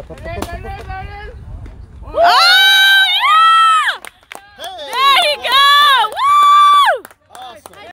¡Ah!